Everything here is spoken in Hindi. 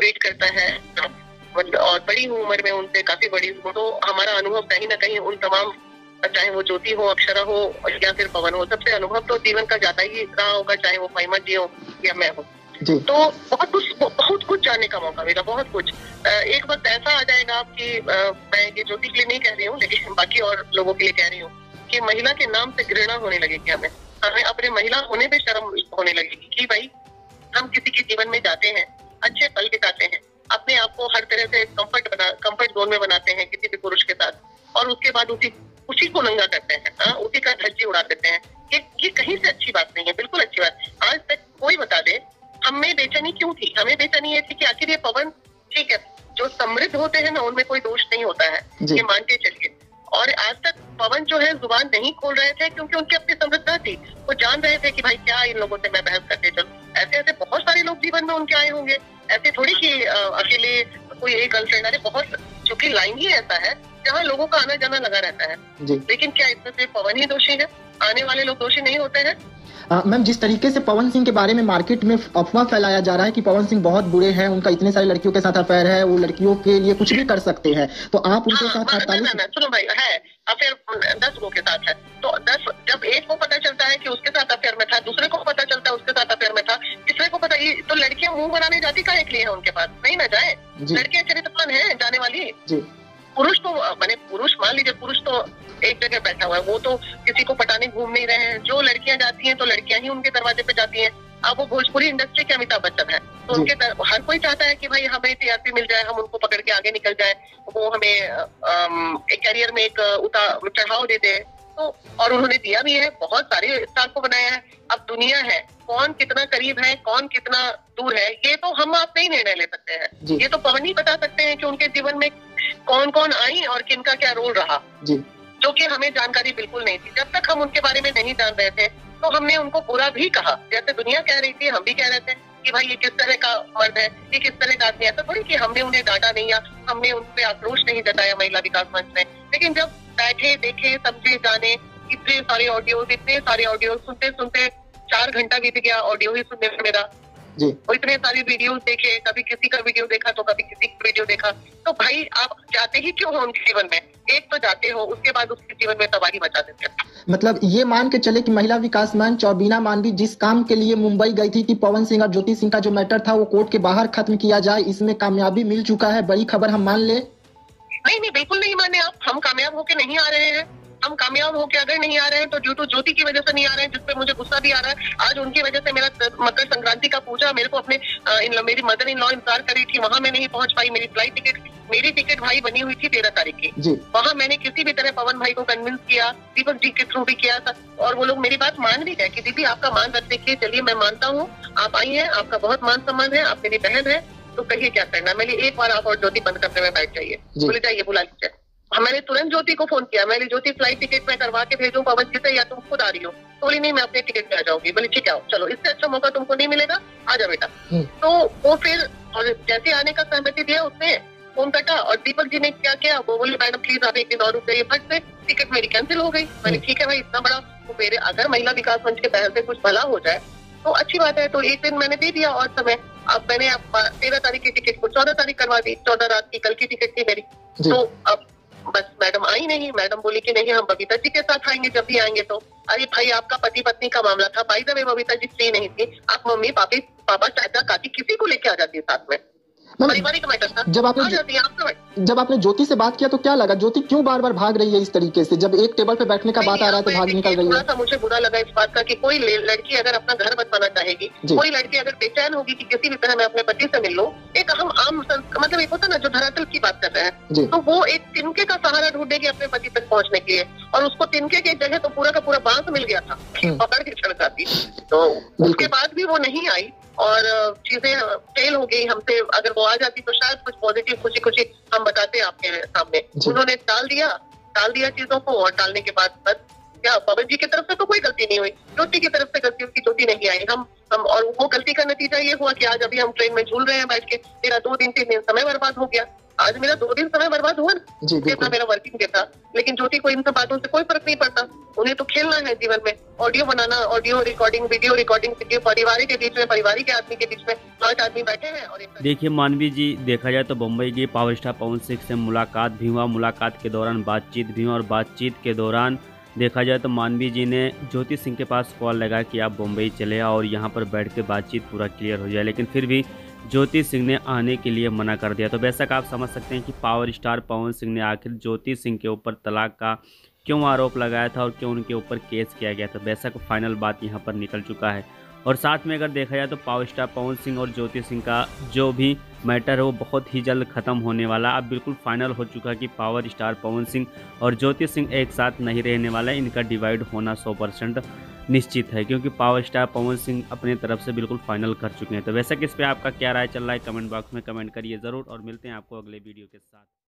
रीड करता है। और बड़ी उम्र में उनसे काफ़ी बड़ी हूँ तो हमारा अनुभव कहीं ना कहीं उन तमाम चाहे वो ज्योति हो अक्षरा हो या फिर पवन हो सबसे अनुभव तो जीवन का ज़्यादा ही रहा होगा चाहे वो फाइमा जी हो या मैं हूँ। जी। तो बहुत कुछ बहुत कुछ जानने का मौका मिला बहुत कुछ। एक वक्त ऐसा आ जाएगा आपकी मैं ये ज्योति के लिए नहीं कह रही हूँ लेकिन बाकी और लोगों के लिए कह रही हूँ कि महिला के नाम से घृणा होने लगेगी हमें। हमें अपने महिला होने पे शर्म होने लगेगी कि भाई हम किसी के जीवन में जाते हैं अच्छे पल बिताते हैं। अपने आप को हर तरह से कंफर्ट बना कंफर्ट जोन में बनाते हैं किसी भी पुरुष के साथ। और उसके बाद उसी उसी को नंगा करते हैं हाँ, उसी का धज्जी उड़ा देते हैं। ये ये कहीं से अच्छी बात नहीं है बिल्कुल अच्छी बात। आज तक कोई बता दे हमें बेचैनी क्यों थी? हमें बेचैनी ये थी कि आखिर ये पवन ठीक है जो समृद्ध होते हैं ना उनमें कोई दोष नहीं होता है। ये मान के चलिए। और आज तक पवन जो है ज़ुबान नहीं खोल रहे थे क्योंकि उनकी अपनी समृद्धता थी। वो जान रहे थे कि भाई क्या इन लोगों से मैं बहस करते चलू। ऐसे ऐसे लोग जीवन में उनके आए होंगे। ऐसे थोड़ी कि अकेले कोई एक गर्लफ्रेंड अरे बहुत क्योंकि लाइन ही ऐसा है जहाँ लोगों का आना जाना लगा रहता है। लेकिन क्या इसमें सिर्फ़ पवन ही दोषी है? आने वाले लोग दोषी नहीं होते हैं? मैम जिस तरीके से पवन सिंह के बारे में मार्केट में अफवाह फैलाया जा रहा है कि पवन सिंह बहुत बुरे हैं उनका इतने सारे लड़कियों के साथ अफेयर है वो लड़कियों के लिए कुछ भी कर सकते हैं तो आप उनके हाँ, साथ हाँ, ना, सुनो भाई है अफेयर दस लोगों के साथ है तो दस जब एक को पता चलता है कि उसके साथ अफेयर में था दूसरे को पता मुँह बनाने जाती का एक लिए है उनके पास। नहीं ना जाए। जी। लड़कियाँ चरित्रवान है जाने वाली। पुरुष तो मैंने पुरुष मान लीजिए पुरुष तो एक जगह बैठा हुआ है। वो तो किसी को पटाने घूम नहीं रहे हैं। जो लड़कियाँ जाती हैं तो लड़कियाँ ही उनके दरवाजे पे जाती हैं। अब वो भोजपुरी इंडस्ट्री के अमिताभ बच्चन है। तो उनके हर कोई चाहता है कि भाई हमें टीआरपी मिल जाए हम उनको पकड़ के आगे निकल जाए। वो हमें अम, एक करियर में एक उतार चढ़ाव दे दे। तो और उन्होंने दिया भी है बहुत सारे स्टार को बनाया है। अब दुनिया है कौन कितना करीब है कौन कितना दूर है ये तो हम आप नहीं निर्णय ले सकते हैं। ये तो पवन ही बता सकते हैं कि उनके जीवन में कौन कौन आई और किनका क्या रोल रहा। जी। जो कि हमें जानकारी बिल्कुल नहीं थी। जब तक हम उनके बारे में नहीं जान रहे थे तो हमने उनको बुरा भी कहा। जैसे दुनिया कह रही थी हम भी कह रहे थे कि भाई ये किस तरह का मर्द है ये किस तरह का आदमी है। तो थोड़ी कि हमने उन्हें डांटा नहीं या हमने उन पे आक्रोश नहीं जताया महिला विकास मंच में। लेकिन जब बैठे देखे समझे जाने इतने सारे ऑडियो इतने सारे ऑडियो सुनते सुनते चार घंटा बीत गया ऑडियो ही सुनने में मेरा। जी। और इतने सारे वीडियो देखे कभी किसी का वीडियो देखा तो कभी किसी का वीडियो देखा। तो भाई आप जाते ही क्यों हो उनके जीवन में? एक तो जाते हो उसके बाद उसके जीवन में तबाही मचा देते हो। मतलब ये मान के चले कि महिला विकास मंच और बीना मानवी जिस काम के लिए मुंबई गई थी कि पवन सिंह और ज्योति सिंह का जो मैटर था वो कोर्ट के बाहर खत्म किया जाए इसमें कामयाबी मिल चुका है बड़ी खबर हम मान ले। नहीं नहीं बिल्कुल नहीं माने आप। हम कामयाब होके नहीं आ रहे हैं। हम कामयाब होके अगर नहीं आ रहे हैं तो ड्यू टू ज्योति की वजह से नहीं आ रहे हैं जिसपे मुझे गुस्सा भी आ रहा है। आज उनकी वजह से मेरा मकर संक्रांति का पूजा मेरे को अपने इन मेरी मदर इन लॉ इंतज़ार करी थी। वहाँ मैं नहीं पहुँच पाई। मेरी फ़्लाइट टिकट मेरी टिकट भाई बनी हुई थी तेरह तारीख की। वहाँ मैंने किसी भी तरह पवन भाई को कन्विंस किया दीपक जी के थ्रू भी किया था। और वो लोग मेरी बात मान भी गए कि दीदी आपका मान रख देखिए चलिए मैं मानता हूँ। आप आई हैं आपका बहुत मान सम्मान है आप मेरी बहन है। तो कहिए क्या करना मैंने एक बार आप और ज्योति बंद करने में बैठ जाइए। बोले जाइए बुला लीजिए। मैंने तुरंत ज्योति को फ़ोन किया। मैंने ज्योति फ़्लाइट टिकट मैं करवा के भेजू पवन जी से या तुम खुद आ रही हो? तो बोली नहीं मैं अपने टिकट पे आ जाऊँगी। बोली ठीक है चलो इससे अच्छा मौका तुमको नहीं मिलेगा। आ जाओ बेटा। हम्म। तो वो फिर और जैसे आने का सहमति दिया उसने फ़ोन कटा और दीपक जी ने क्या किया? वो बोले मैडम प्लीज़ आप एक दिन और रुक जाइए। फट से टिकट मेरी कैंसिल हो गई। मैंने ठीक है भाई इतना बड़ा तो मेरे अगर महिला विकास मंच के पहल से कुछ भला हो जाए तो अच्छी बात है। तो एक दिन मैंने दे दिया और समय अब मैंने तेरह तारीख की टिकट को चौदह तारीख करवा दी चौदह रात की कल की टिकट थी मेरी। तो अब बस मैडम आई नहीं मैडम बोली कि नहीं हम बबीता जी के साथ आएँगे जब भी आएँगे तो। अरे भाई आपका पति पत्नी का मामला था। By the way Babita ji free नहीं थी। आप मम्मी पापी पापा चाचा काकी किसी को लेके आ जाती है साथ में? पारिवारिक मैटर था। जब आपने- आ जाती है आपका जब आपने ज्योति से बात किया तो क्या लगा? ज्योति क्यों बार बार भाग रही है इस तरीके से? जब एक टेबल पे बैठने का बात आ रहा है तो भाग निकल रही है। मुझे बुरा लगा इस बात का कि कोई लड़की अगर अपना घर बनवाना चाहेगी कोई लड़की अगर बेचैन होगी कि किसी भी तरह मैं अपने पति से मिल लूँ एक हम आम मतलब एक होता ना जो धरातल की बात कर रहे हैं तो वो एक तिनके का सहारा ढूंढेगी अपने पति तक पहुँचने के लिए। और उसको तिनके की जगह तो पूरा का पूरा बाँस मिल गया था हम्म। पकड़ के छिड़काती तो उसके बाद भी वो नहीं आई और चीज़ें फेल हो गई हमसे। अगर वो आ जाती तो शायद कुछ पॉजिटिव खुशी खुशी हम बताते आपके सामने। उन्होंने टाल दिया टाल दिया चीज़ों को और टालने के बाद बस क्या पवन जी की तरफ़ से तो कोई गलती नहीं हुई। ज्योति की तरफ़ से गलती उसकी ज्योति नहीं आई। हम हम और वो गलती का नतीजा ये हुआ कि आज अभी हम ट्रेन में झूल रहे हैं बैठ के। मेरा दो दिन तीन दिन समय बर्बाद हो गया। आज मेरा दो दिन समय बर्बाद हुआ ना। जितना मेरा वर्किंग डे था। लेकिन ज्योति को इन सब बातों से कोई फ़र्क नहीं पड़ता। उन्हें तो खेलना है जीवन में। ऑडियो बनाना ऑडियो रिकॉर्डिंग वीडियो रिकॉर्डिंग परिवार के बीच में परिवार के आदमी के बीच में। पाँच आदमी बैठे हैं और देखिए मानवी जी देखा जाए तो बम्बई की पावर स्टार पवन सिंह से मुलाकात भी हुआ। मुलाकात के दौरान बातचीत भी हुआ और बातचीत के दौरान देखा जाए तो मानवी जी ने ज्योति सिंह के पास कॉल लगा कि आप बम्बई चले और यहाँ पर बैठ के बातचीत पूरा क्लियर हो जाए, लेकिन फिर भी ज्योति सिंह ने आने के लिए मना कर दिया। तो बेशक आप समझ सकते हैं कि पावर स्टार पवन सिंह ने आखिर ज्योति सिंह के ऊपर तलाक का क्यों आरोप लगाया था और क्यों उनके ऊपर केस किया गया था? बेशक फाइनल बात यहाँ पर निकल चुका है? और साथ में अगर देखा जाए तो पावर स्टार पवन सिंह और ज्योति सिंह का जो भी मैटर है वो बहुत ही जल्द ख़त्म होने वाला अब बिल्कुल फाइनल हो चुका कि पावर स्टार पवन सिंह और ज्योति सिंह एक साथ नहीं रहने वाला है इनका डिवाइड होना सौ परसेंट निश्चित है, क्योंकि पावर स्टार पवन सिंह अपनी तरफ़ से बिल्कुल फाइनल कर चुके हैं। तो वैसे किस पे आपका क्या राय चल रहा है? कमेंट बॉक्स में कमेंट करिए ज़रूर और मिलते हैं आपको अगले वीडियो के साथ।